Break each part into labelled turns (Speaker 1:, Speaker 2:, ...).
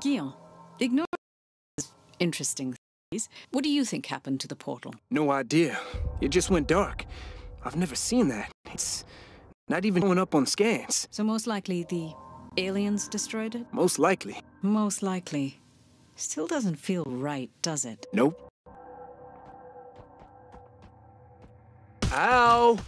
Speaker 1: Guillaume, ignore interesting things. What do you think happened to the portal?
Speaker 2: No idea. It just went dark. I've never seen that. It's not even going up on scans.
Speaker 1: So most likely the aliens destroyed it?
Speaker 2: Most likely.
Speaker 1: Most likely. Still doesn't feel right, does it?
Speaker 2: Nope. Ow!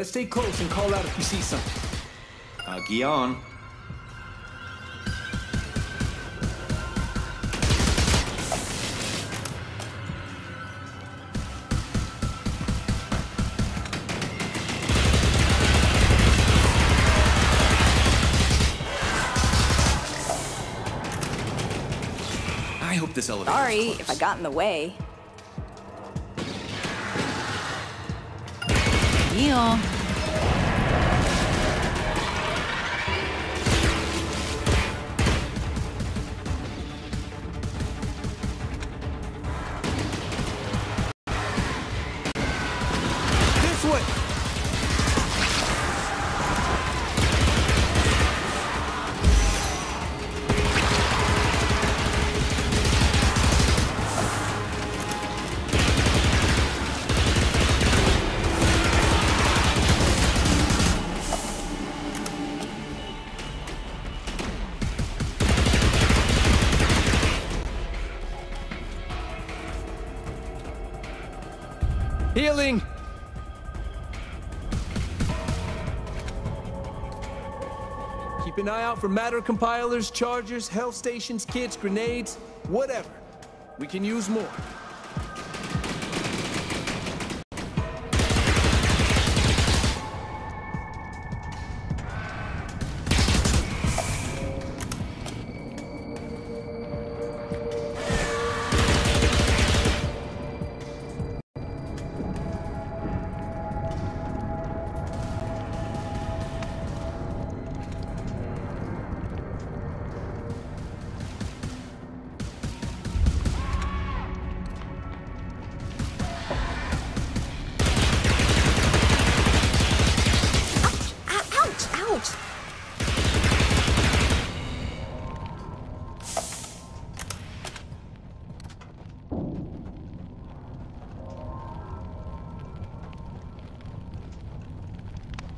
Speaker 2: Let's stay close and call out if you see something.
Speaker 3: Uh, Guion. I hope this elevator.
Speaker 4: Sorry if I got in the way.
Speaker 1: Guillaume.
Speaker 2: Healing! Keep an eye out for matter compilers, chargers, health stations, kits, grenades, whatever. We can use more.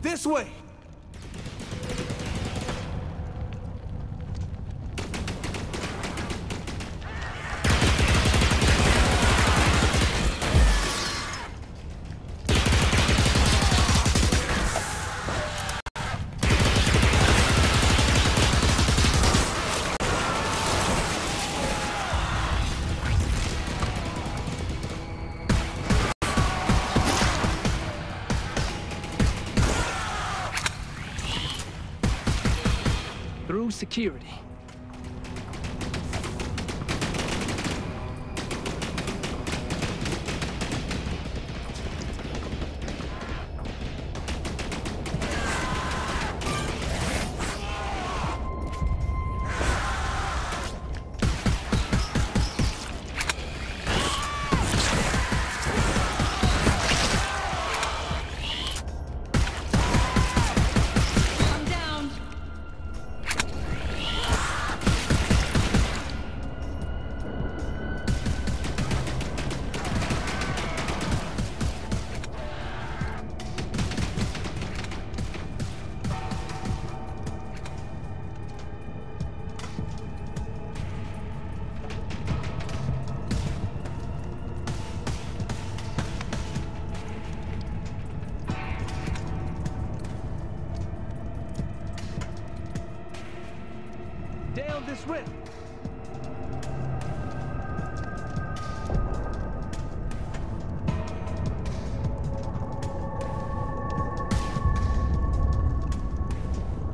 Speaker 2: This way! Security.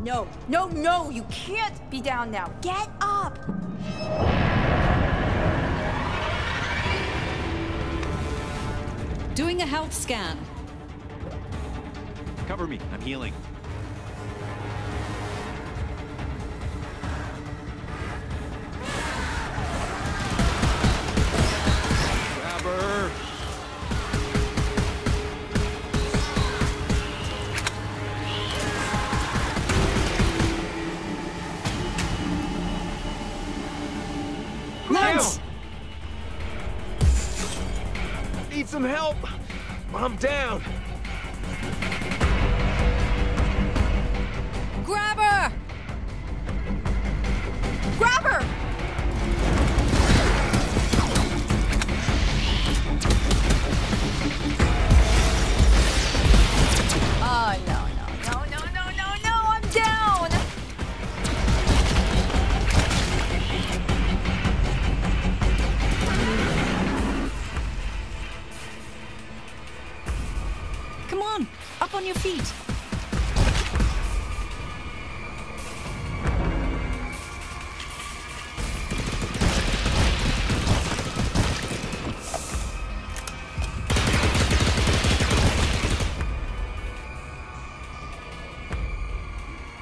Speaker 2: No,
Speaker 4: no, no, you can't be down now. Get up!
Speaker 1: Doing a health scan.
Speaker 3: Cover me, I'm healing.
Speaker 2: Down.
Speaker 1: Grab her!
Speaker 4: Grab her!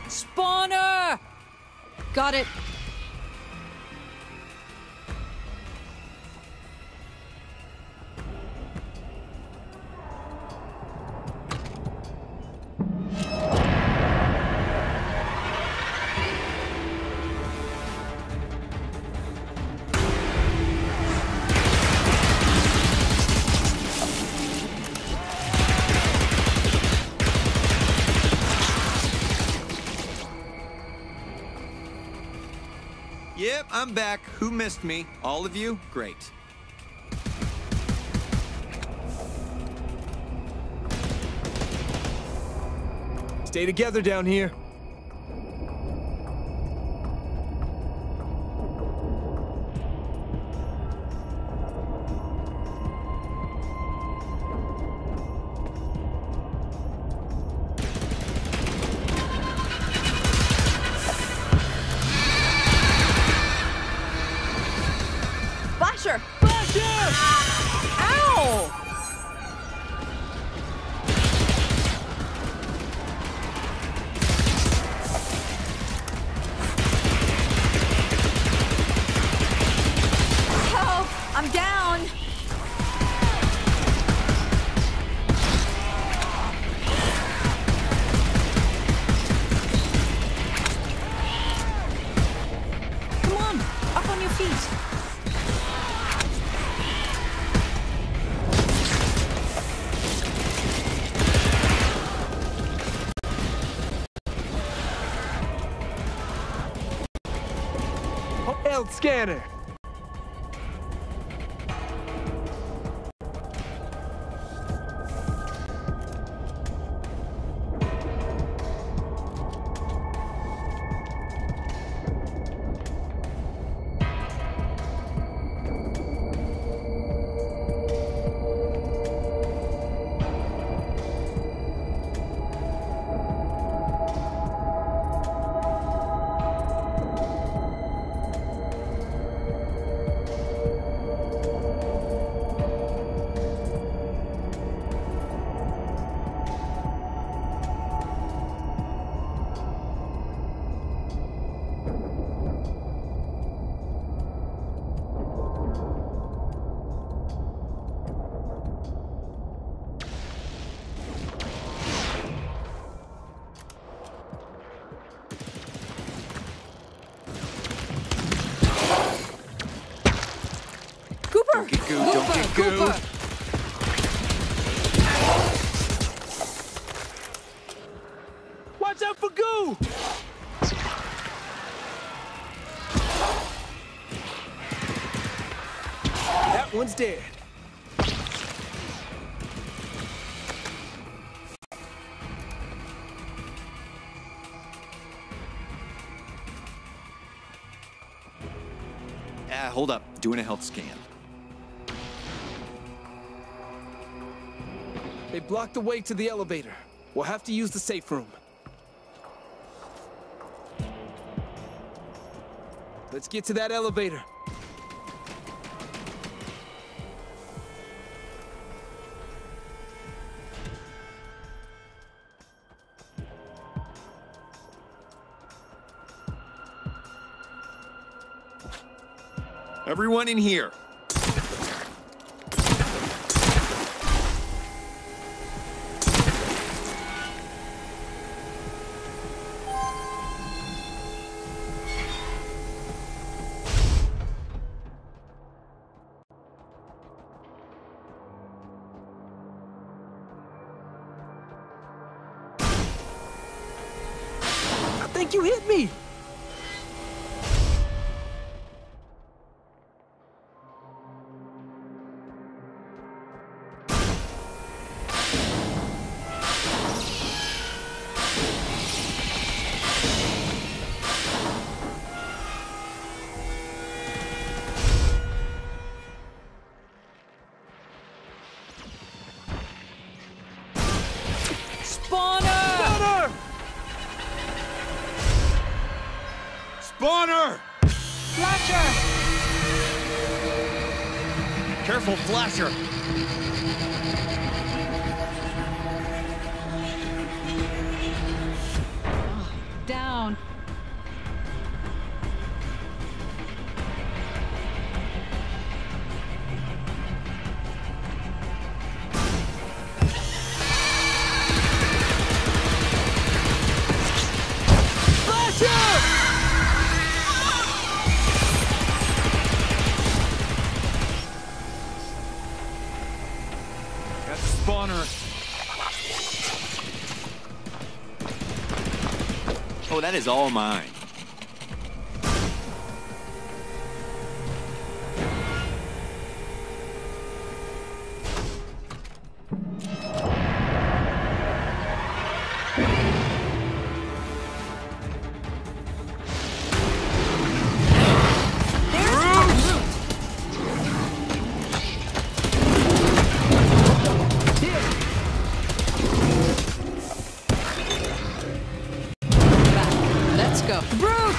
Speaker 1: Spawner! Got it.
Speaker 3: I'm back. Who missed me? All of you? Great.
Speaker 2: Stay together down here. Health scanner. Watch out for goo! That one's dead.
Speaker 3: Ah, hold up. Doing a health scan.
Speaker 2: Blocked the way to the elevator. We'll have to use the safe room. Let's get to that elevator.
Speaker 3: Everyone in here.
Speaker 2: Think you hit me.
Speaker 1: Spawner! Flasher!
Speaker 3: Careful, Flasher. Spawner. Oh, that is all mine.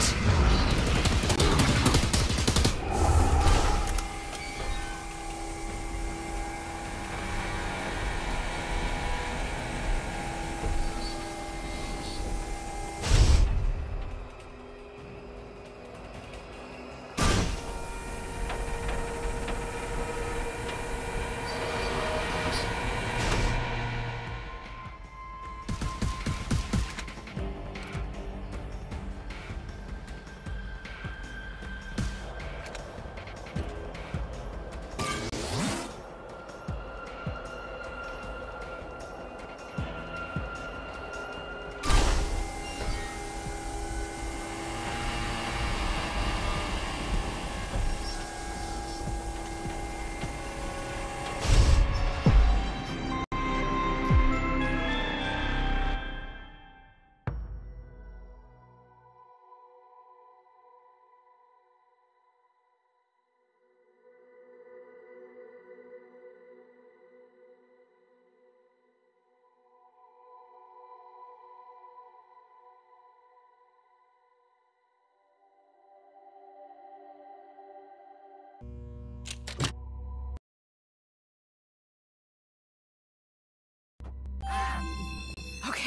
Speaker 1: Back. Let's go. Brute!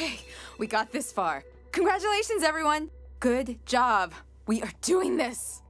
Speaker 4: Okay, we got this far. Congratulations, everyone. Good job. We are doing this.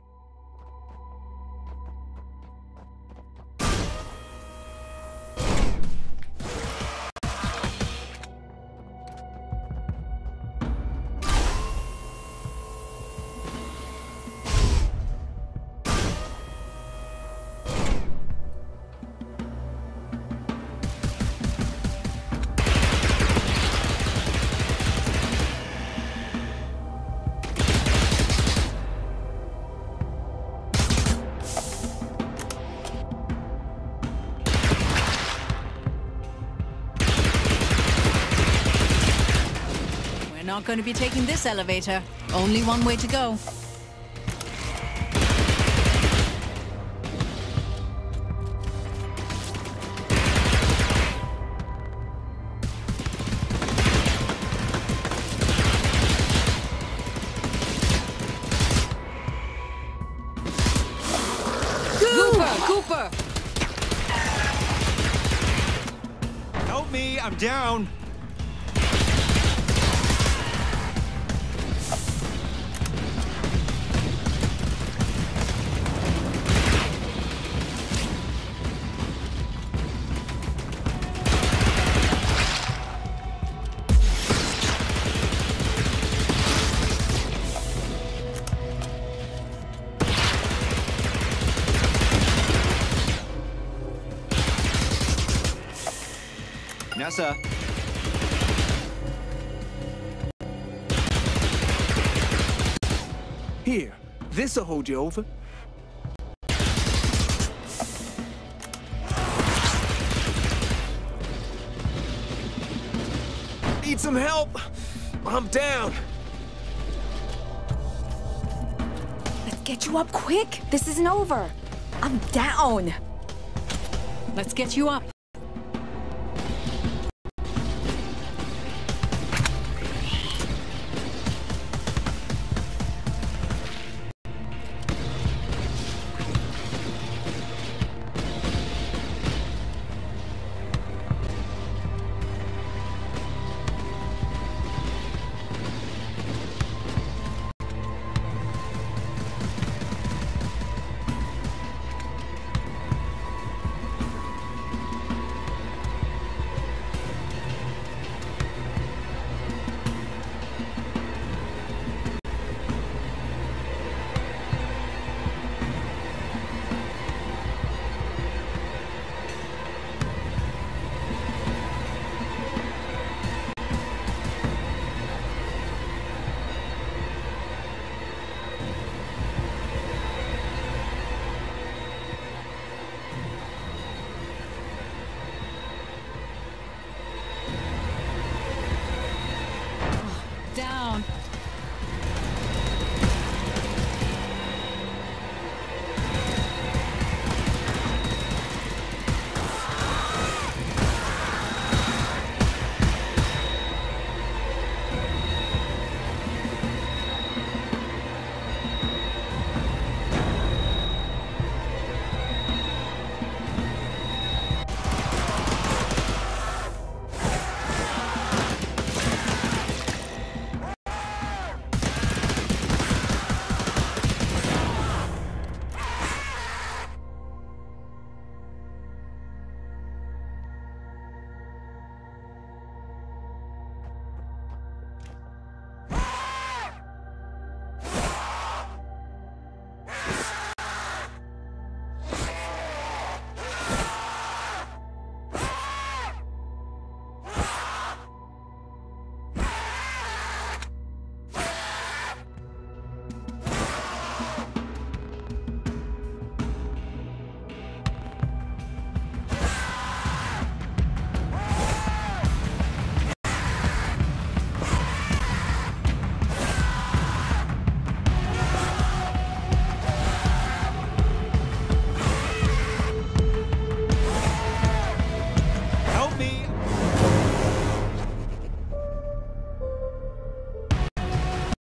Speaker 1: Not going to be taking this elevator. Only one way to go. Cooper! Cooper!
Speaker 3: Help me, I'm down. Nessa.
Speaker 2: Here, this'll hold you over. Need some help? I'm down.
Speaker 4: Let's get you up quick. This isn't over. I'm down.
Speaker 1: Let's get you up.